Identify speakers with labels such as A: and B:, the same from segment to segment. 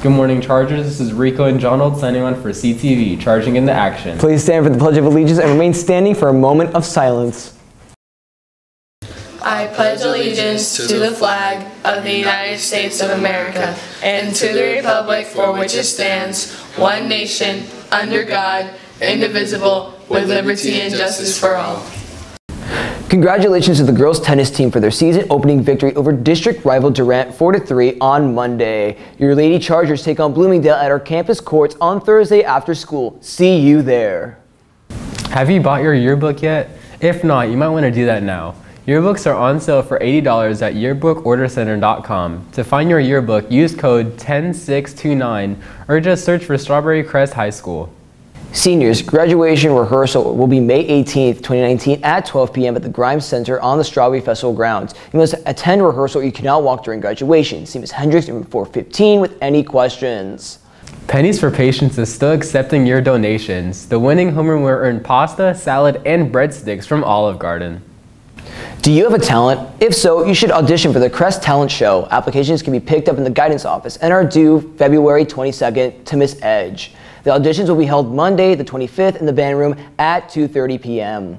A: Good morning, Chargers. This is Rico and Jonald signing on for CTV, charging into action.
B: Please stand for the Pledge of Allegiance and remain standing for a moment of silence.
C: I pledge allegiance to the flag of the United States of America and to the republic for which it stands, one nation, under God, indivisible, with liberty and justice for all.
B: Congratulations to the girls tennis team for their season opening victory over district rival Durant 4-3 on Monday. Your Lady Chargers take on Bloomingdale at our campus courts on Thursday after school. See you there.
A: Have you bought your yearbook yet? If not, you might want to do that now. Yearbooks are on sale for $80 at yearbookordercenter.com. To find your yearbook, use code 10629 or just search for Strawberry Crest High School.
B: Seniors, graduation rehearsal will be May 18th, 2019 at 12 p.m. at the Grimes Center on the Strawberry Festival grounds. You must attend rehearsal. Or you cannot walk during graduation. See Ms. Hendrix in room 415 with any questions.
A: Pennies for Patients is still accepting your donations. The winning homer will earn pasta, salad, and breadsticks from Olive Garden.
B: Do you have a talent? If so, you should audition for the Crest Talent Show. Applications can be picked up in the guidance office and are due February 22nd to Miss Edge. The auditions will be held Monday, the 25th, in the band room at 2.30 p.m.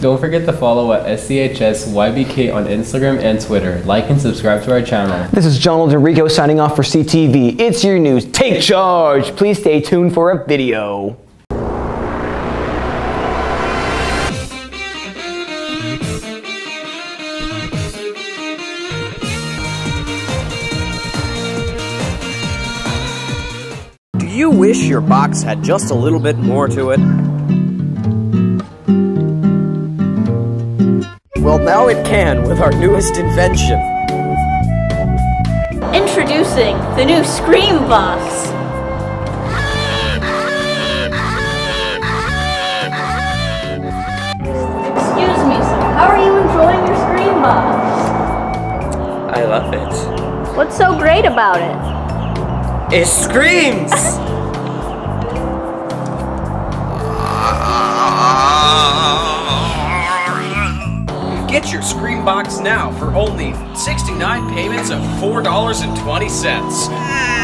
A: Don't forget to follow at SCHS YBK on Instagram and Twitter. Like and subscribe to our channel.
B: This is Jonald Enrico signing off for CTV. It's your news. Take charge! Please stay tuned for a video.
D: Wish your box had just a little bit more to it? Well, now it can with our newest invention.
E: Introducing the new Scream Box. Excuse me, sir. How are you enjoying your Scream Box?
D: I love it.
E: What's so great about it?
D: It screams! Get your Scream Box now for only 69 payments of $4.20.